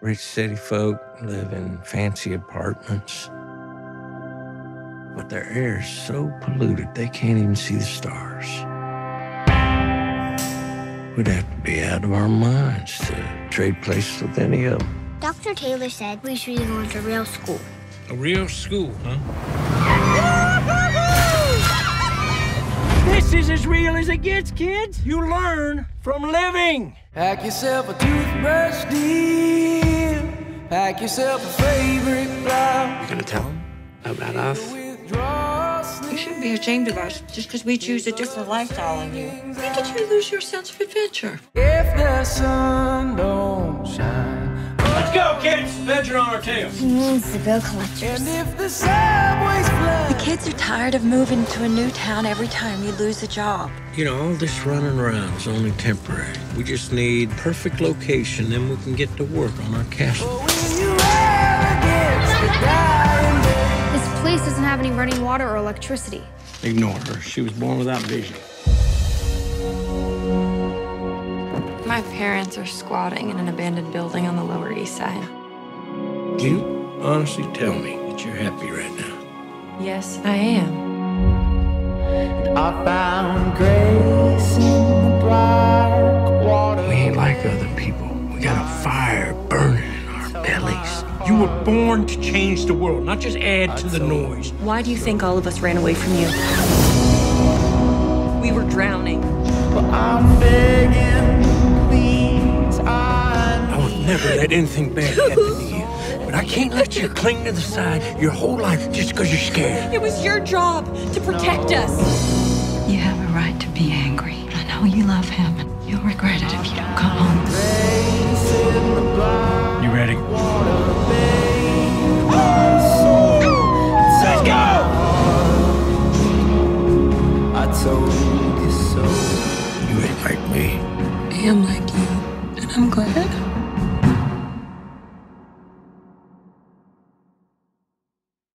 Rich city folk live in fancy apartments. But their air is so polluted they can't even see the stars. We'd have to be out of our minds to trade places with any of them. Dr. Taylor said we should go to real school. A real school, huh? This is as real as it gets, kids. You learn from living. Pack yourself a toothbrush deal. Pack yourself a favorite blouse. You're gonna tell them about us? You shouldn't be ashamed of us just because we choose a different lifestyle than you. Why did you lose your sense of adventure? If the sun don't shine. Let's go, kids. Beds are on our tails. He means the bill collectors. And if the subway's flood. Kids are tired of moving to a new town every time you lose a job. You know, all this running around is only temporary. We just need perfect location, then we can get to work on our castle. Doesn't have any running water or electricity. Ignore her. She was born without vision. My parents are squatting in an abandoned building on the Lower East Side. Do you honestly tell me that you're happy right now? Yes, I am. I found grace You were born to change the world, not just add to the noise. Why do you think all of us ran away from you? We were drowning. I'm begging, please. I I would never let anything bad happen to you. But I can't let you cling to the side your whole life just because you're scared. It was your job to protect us. You have a right to be angry. I know you love him. You'll regret it if you don't come home. Told you so. You ain't like me. I am like you, and I'm glad.